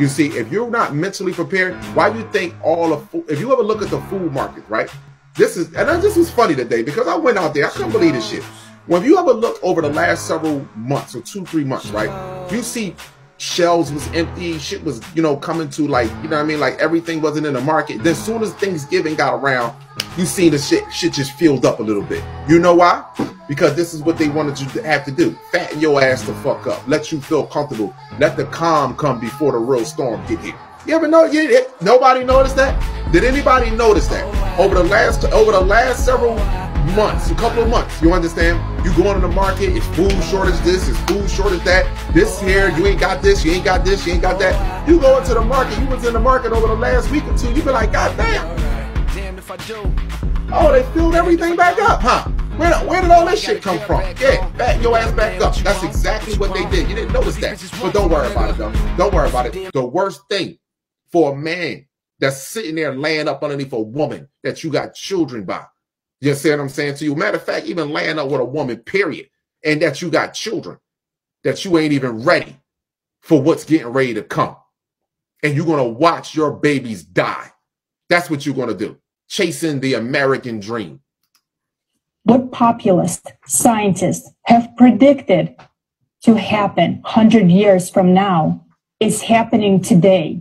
You see, if you're not mentally prepared, why do you think all of if you ever look at the food market, right? This is and I, this was funny today because I went out there. I couldn't believe this shit. When you ever look over the last several months or two, three months, right? You see shelves was empty, shit was, you know, coming to like, you know what I mean? Like everything wasn't in the market. Then soon as Thanksgiving got around, you see the shit shit just filled up a little bit. You know why? Because this is what they wanted you to have to do. Fatten your ass the fuck up. Let you feel comfortable. Let the calm come before the real storm get here. You ever know? You, nobody noticed that? Did anybody notice that over the last over the last several months, a couple of months. You understand? You go into the market, it's food shortage this, it's food shortage that. This here, you ain't got this, you ain't got this, you ain't got that. You go into the market, you was in the market over the last week or two, you be like, God damn. Damn if I do. Oh, they filled everything back up, huh? Where, where did all this shit come from? Yeah, back your ass back up. That's exactly what they did. You didn't notice that. But don't worry about it, though. Don't worry about it. The worst thing for a man that's sitting there laying up underneath a woman that you got children by you see what I'm saying to you? Matter of fact, even laying up with a woman, period, and that you got children, that you ain't even ready for what's getting ready to come. And you're going to watch your babies die. That's what you're going to do. Chasing the American dream. What populist scientists have predicted to happen 100 years from now is happening today.